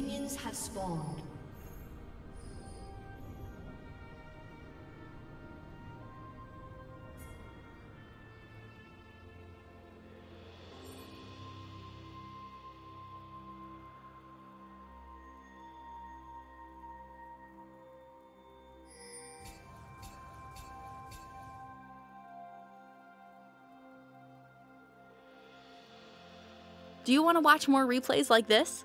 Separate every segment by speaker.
Speaker 1: Minions have spawned.
Speaker 2: Do you want to watch more replays like this?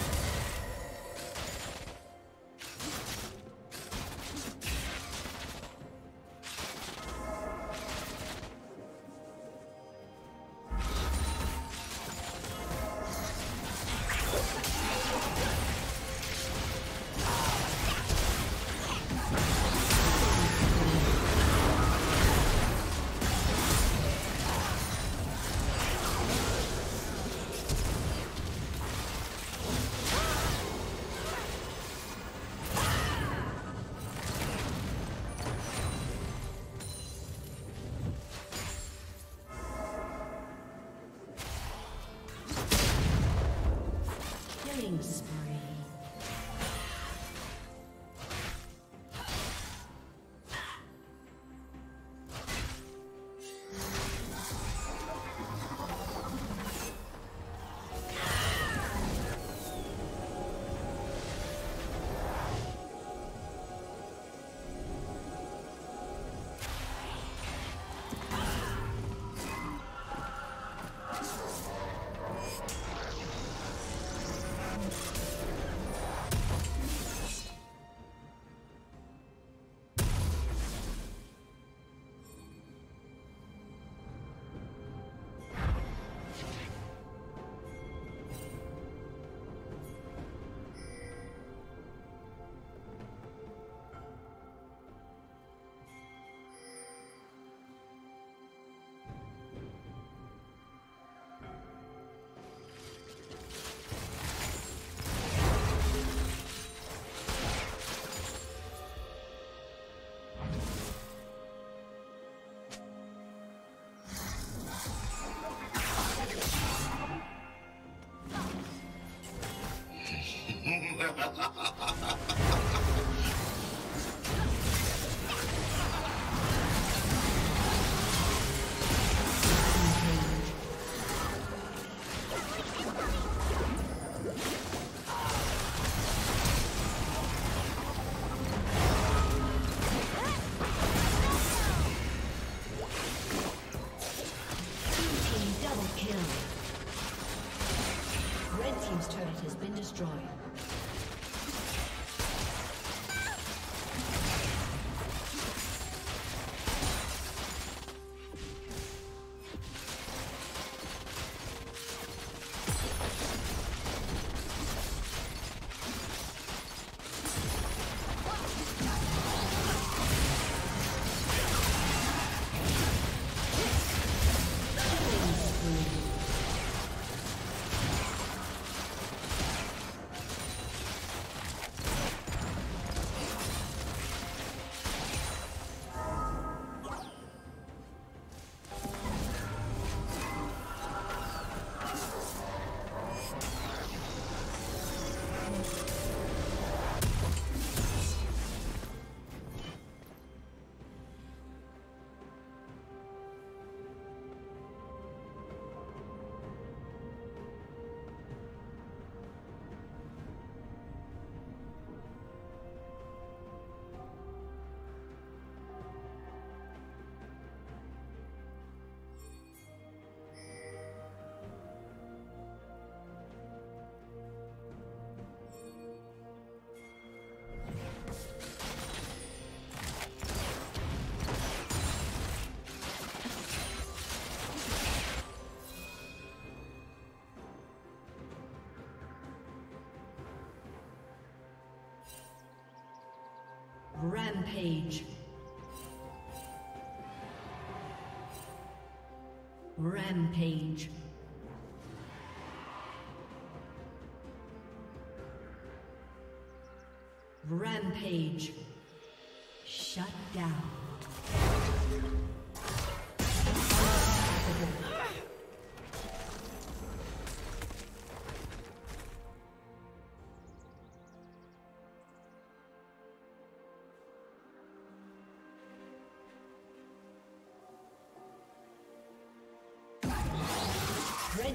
Speaker 1: destroyed. Rampage. Rampage. Rampage. Shut down.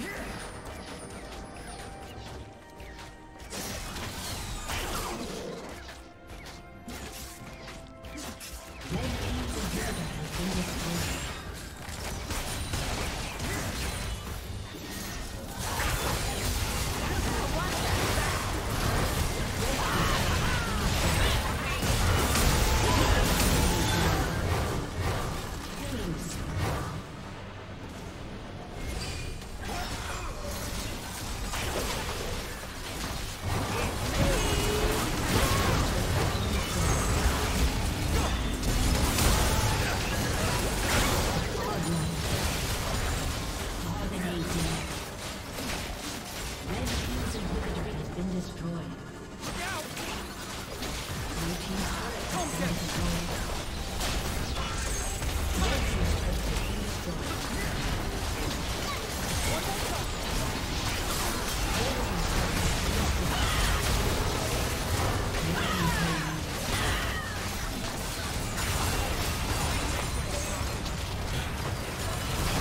Speaker 1: Yeah!